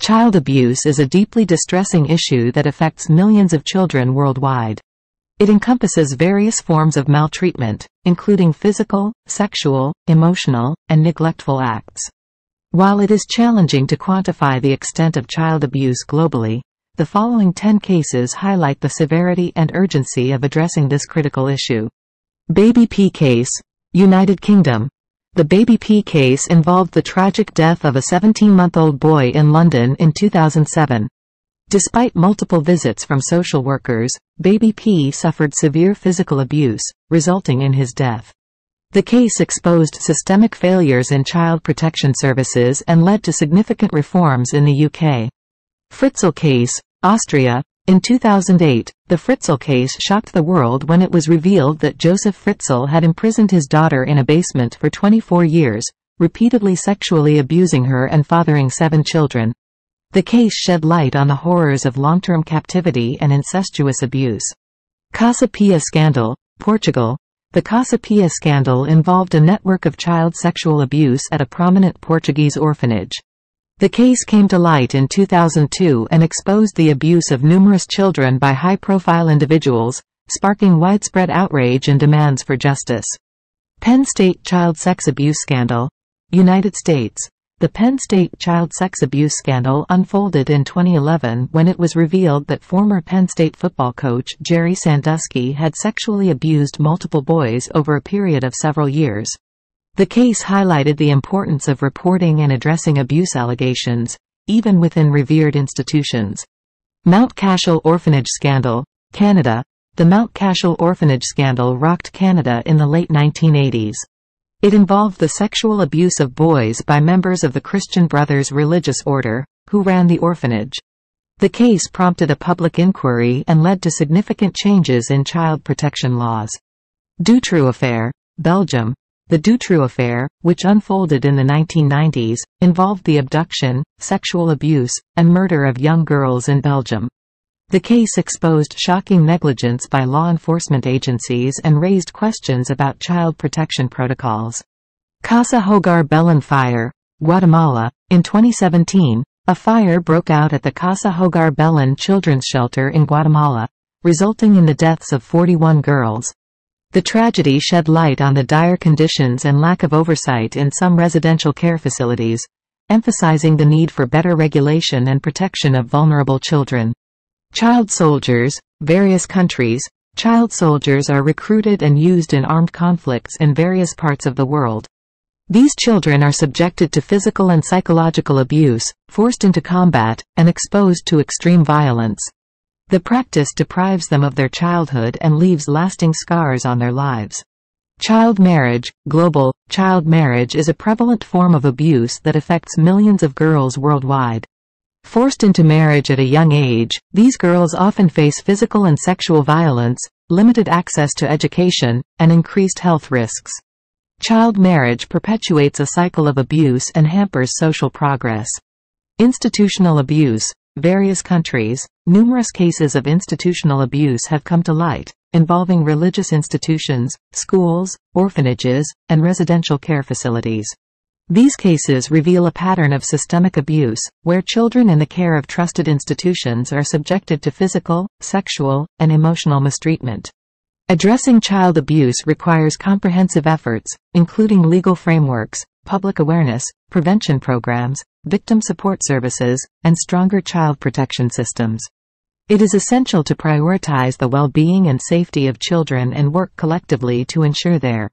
Child abuse is a deeply distressing issue that affects millions of children worldwide. It encompasses various forms of maltreatment, including physical, sexual, emotional, and neglectful acts. While it is challenging to quantify the extent of child abuse globally, the following 10 cases highlight the severity and urgency of addressing this critical issue. Baby P case, United Kingdom. The Baby P case involved the tragic death of a 17-month-old boy in London in 2007. Despite multiple visits from social workers, baby P suffered severe physical abuse, resulting in his death. The case exposed systemic failures in child protection services and led to significant reforms in the UK. Fritzl case, Austria. In 2008, the Fritzl case shocked the world when it was revealed that Josef Fritzl had imprisoned his daughter in a basement for 24 years, repeatedly sexually abusing her and fathering seven children. The case shed light on the horrors of long-term captivity and incestuous abuse. Casa Pia scandal, Portugal. The Casa Pia scandal involved a network of child sexual abuse at a prominent Portuguese orphanage. The case came to light in 2002 and exposed the abuse of numerous children by high-profile individuals, sparking widespread outrage and demands for justice. Penn State child sex abuse scandal. United States. The Penn State child sex abuse scandal unfolded in 2011 when it was revealed that former Penn State football coach Jerry Sandusky had sexually abused multiple boys over a period of several years. The case highlighted the importance of reporting and addressing abuse allegations, even within revered institutions. Mount Cashel Orphanage Scandal, Canada. The Mount Cashel Orphanage scandal rocked Canada in the late 1980s. It involved the sexual abuse of boys by members of the Christian Brothers religious order, who ran the orphanage. The case prompted a public inquiry and led to significant changes in child protection laws. Dutroux Affair, Belgium. The Dutroux Affair, which unfolded in the 1990s, involved the abduction, sexual abuse, and murder of young girls in Belgium. The case exposed shocking negligence by law enforcement agencies and raised questions about child protection protocols. Casa Hogar Belén Fire, Guatemala. In 2017, a fire broke out at the Casa Hogar Belén Children's Shelter in Guatemala, resulting in the deaths of 41 girls. The tragedy shed light on the dire conditions and lack of oversight in some residential care facilities, emphasizing the need for better regulation and protection of vulnerable children. Child soldiers, various countries, child soldiers are recruited and used in armed conflicts in various parts of the world. These children are subjected to physical and psychological abuse, forced into combat, and exposed to extreme violence. The practice deprives them of their childhood and leaves lasting scars on their lives. Child marriage, global, child marriage is a prevalent form of abuse that affects millions of girls worldwide. Forced into marriage at a young age, these girls often face physical and sexual violence, limited access to education, and increased health risks. Child marriage perpetuates a cycle of abuse and hampers social progress. Institutional abuse. Various countries, numerous cases of institutional abuse have come to light, involving religious institutions, schools, orphanages, and residential care facilities. These cases reveal a pattern of systemic abuse, where children in the care of trusted institutions are subjected to physical, sexual, and emotional mistreatment. Addressing child abuse requires comprehensive efforts, including legal frameworks, public awareness, prevention programs, victim support services, and stronger child protection systems. It is essential to prioritize the well-being and safety of children and work collectively to ensure their